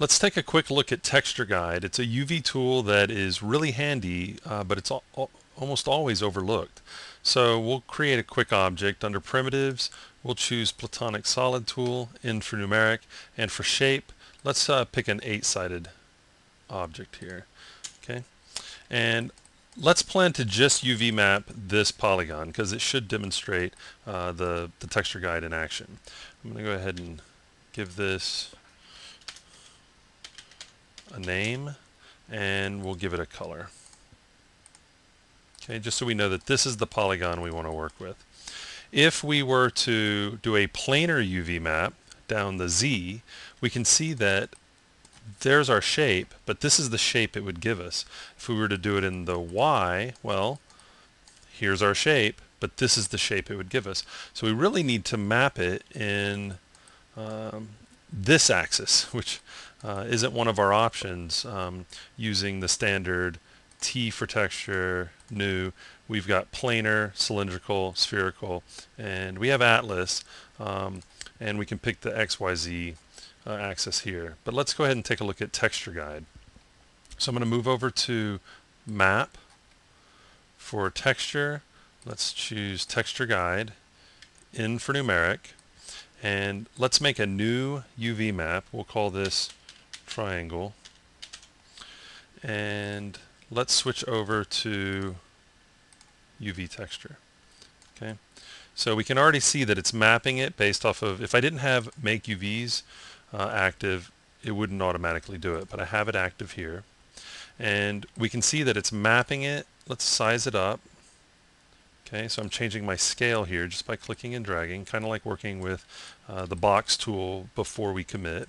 Let's take a quick look at Texture Guide. It's a UV tool that is really handy, uh, but it's al almost always overlooked. So we'll create a quick object. Under Primitives, we'll choose Platonic Solid Tool, in for numeric, and for shape, let's uh, pick an eight-sided object here. Okay, And let's plan to just UV map this polygon because it should demonstrate uh, the, the texture guide in action. I'm going to go ahead and give this a name and we'll give it a color. Okay, just so we know that this is the polygon we want to work with. If we were to do a planar UV map down the Z, we can see that there's our shape, but this is the shape it would give us. If we were to do it in the Y, well, here's our shape, but this is the shape it would give us. So we really need to map it in um, this axis, which uh, isn't one of our options um, using the standard T for texture, new. We've got planar, cylindrical, spherical, and we have atlas, um, and we can pick the XYZ uh, axis here. But let's go ahead and take a look at texture guide. So I'm going to move over to map for texture. Let's choose texture guide, in for numeric, and let's make a new UV map. We'll call this triangle. And let's switch over to UV texture. Okay, so we can already see that it's mapping it based off of, if I didn't have make UVs uh, active, it wouldn't automatically do it, but I have it active here. And we can see that it's mapping it. Let's size it up. Okay, so I'm changing my scale here just by clicking and dragging, kind of like working with uh, the box tool before we commit.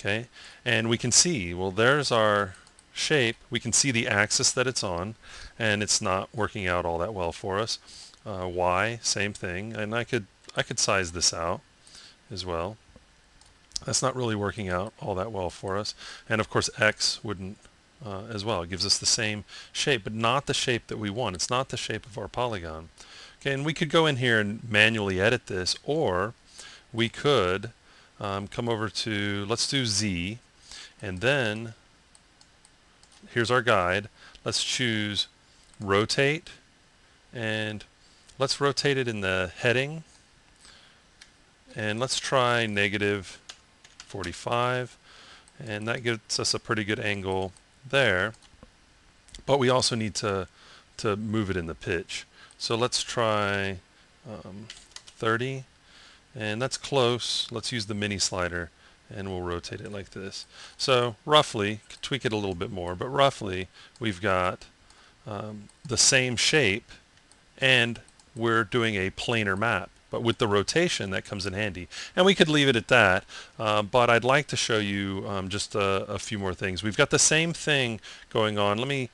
Okay, and we can see, well, there's our shape. We can see the axis that it's on, and it's not working out all that well for us. Uh, y, same thing, and I could I could size this out as well. That's not really working out all that well for us. And of course, x wouldn't uh, as well. It gives us the same shape, but not the shape that we want. It's not the shape of our polygon. Okay, and we could go in here and manually edit this, or we could um, come over to, let's do Z, and then here's our guide. Let's choose rotate, and let's rotate it in the heading, and let's try negative 45, and that gets us a pretty good angle there. But we also need to, to move it in the pitch. So let's try um, 30, and that's close. Let's use the mini slider and we'll rotate it like this. So roughly, tweak it a little bit more, but roughly we've got um, the same shape and we're doing a planar map. But with the rotation, that comes in handy. And we could leave it at that, uh, but I'd like to show you um, just a, a, few more things. We've got the same thing going on. Let me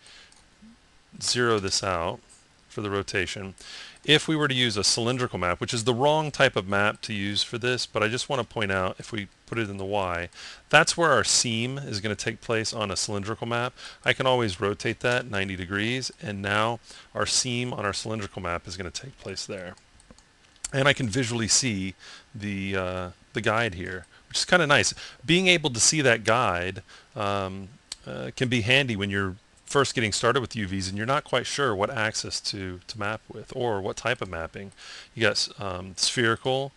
zero this out for the rotation. If we were to use a cylindrical map, which is the wrong type of map to use for this, but I just want to point out, if we put it in the Y, that's where our seam is going to take place on a cylindrical map. I can always rotate that 90 degrees, and now our seam on our cylindrical map is going to take place there and I can visually see the uh, the guide here, which is kind of nice. Being able to see that guide um, uh, can be handy when you're first getting started with UVs and you're not quite sure what axis to, to map with or what type of mapping. You got um, spherical,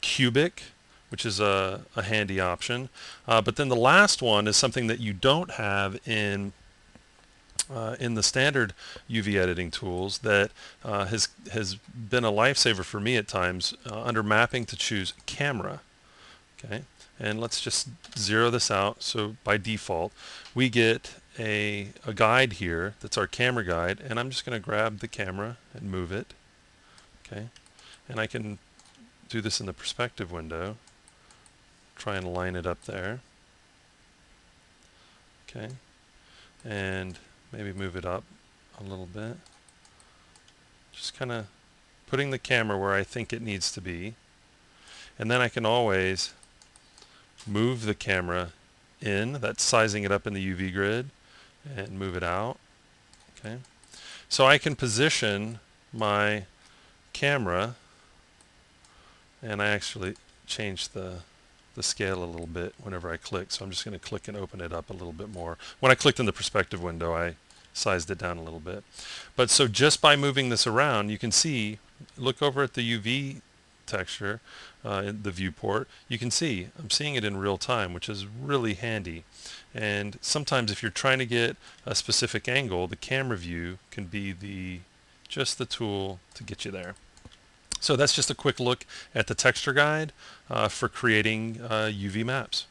cubic, which is a, a handy option. Uh, but then the last one is something that you don't have in uh, in the standard UV editing tools that uh, has has been a lifesaver for me at times uh, under mapping to choose camera okay? And let's just zero this out. So by default we get a, a guide here that's our camera guide and I'm just going to grab the camera and move it okay? And I can do this in the perspective window try and line it up there okay? And maybe move it up a little bit. Just kind of putting the camera where I think it needs to be. And then I can always move the camera in, that's sizing it up in the UV grid, and move it out. Okay, So I can position my camera, and I actually change the, the scale a little bit whenever I click. So I'm just going to click and open it up a little bit more. When I clicked in the perspective window, I sized it down a little bit. But so just by moving this around, you can see, look over at the UV texture, uh, in the viewport, you can see I'm seeing it in real time, which is really handy. And sometimes if you're trying to get a specific angle, the camera view can be the just the tool to get you there. So that's just a quick look at the texture guide uh, for creating uh, UV maps.